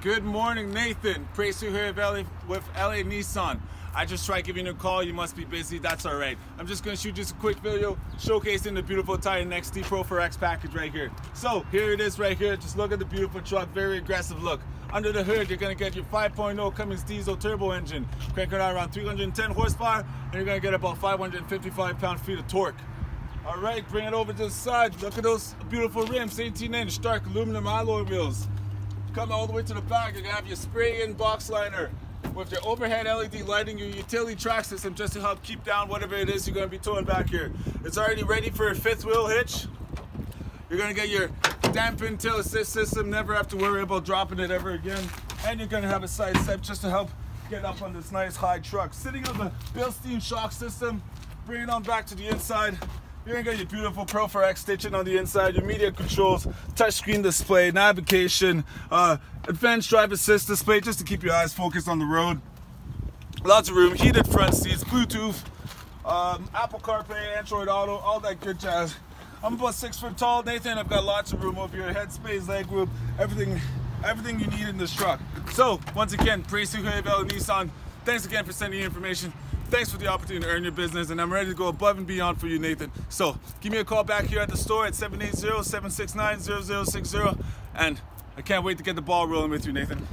Good morning, Nathan. You here with LA Nissan. I just tried giving you a call. You must be busy. That's all right. I'm just gonna shoot just a quick video showcasing the beautiful Titan XD Pro 4X package right here. So here it is right here. Just look at the beautiful truck. Very aggressive look. Under the hood, you're gonna get your 5.0 Cummins diesel turbo engine, cranking out around 310 horsepower, and you're gonna get about 555 pound-feet of torque. All right, bring it over to the side. Look at those beautiful rims, 18 inch stark aluminum alloy wheels. Come all the way to the back, you're gonna have your spray-in box liner with your overhead LED lighting, your utility track system just to help keep down whatever it is you're gonna be towing back here. It's already ready for a fifth wheel hitch. You're gonna get your dampened tail assist system, never have to worry about dropping it ever again. And you're gonna have a side step just to help get up on this nice high truck. Sitting on the Bilstein shock system, bring it on back to the inside. You're gonna get your beautiful Pro 4X stitching on the inside, your media controls, touchscreen display, navigation, uh, advanced drive assist display just to keep your eyes focused on the road. Lots of room, heated front seats, Bluetooth, um, Apple CarPlay, Android Auto, all that good jazz. I'm about six foot tall, Nathan. I've got lots of room over here, head space, leg room, everything, everything you need in this truck. So once again, to Nissan. Thanks again for sending your information. Thanks for the opportunity to earn your business, and I'm ready to go above and beyond for you, Nathan. So give me a call back here at the store at 780-769-0060, and I can't wait to get the ball rolling with you, Nathan.